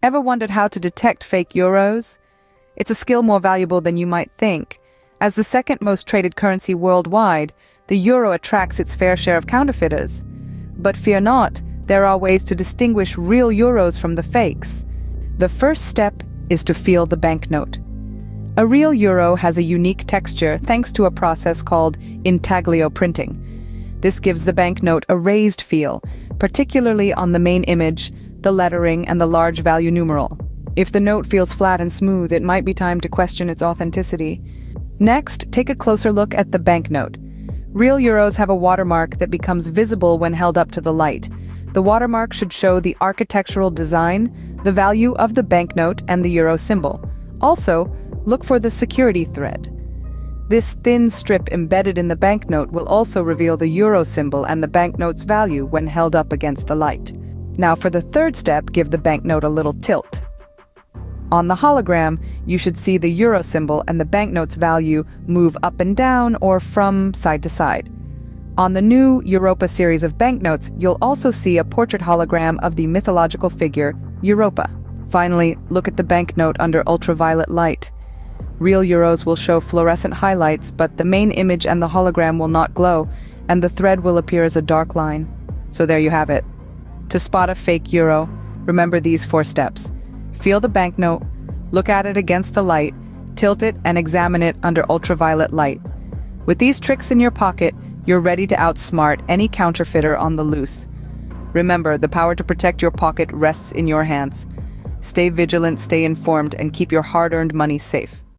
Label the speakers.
Speaker 1: Ever wondered how to detect fake euros? It's a skill more valuable than you might think. As the second most traded currency worldwide, the euro attracts its fair share of counterfeiters. But fear not, there are ways to distinguish real euros from the fakes. The first step is to feel the banknote. A real euro has a unique texture thanks to a process called intaglio printing. This gives the banknote a raised feel, particularly on the main image, the lettering, and the large value numeral. If the note feels flat and smooth, it might be time to question its authenticity. Next, take a closer look at the banknote. Real euros have a watermark that becomes visible when held up to the light. The watermark should show the architectural design, the value of the banknote, and the euro symbol. Also, look for the security thread. This thin strip embedded in the banknote will also reveal the euro symbol and the banknote's value when held up against the light. Now for the third step, give the banknote a little tilt. On the hologram, you should see the euro symbol and the banknote's value move up and down or from side to side. On the new Europa series of banknotes, you'll also see a portrait hologram of the mythological figure Europa. Finally, look at the banknote under ultraviolet light. Real euros will show fluorescent highlights, but the main image and the hologram will not glow, and the thread will appear as a dark line. So there you have it. To spot a fake euro, remember these four steps. Feel the banknote, look at it against the light, tilt it and examine it under ultraviolet light. With these tricks in your pocket, you're ready to outsmart any counterfeiter on the loose. Remember, the power to protect your pocket rests in your hands. Stay vigilant, stay informed, and keep your hard-earned money safe.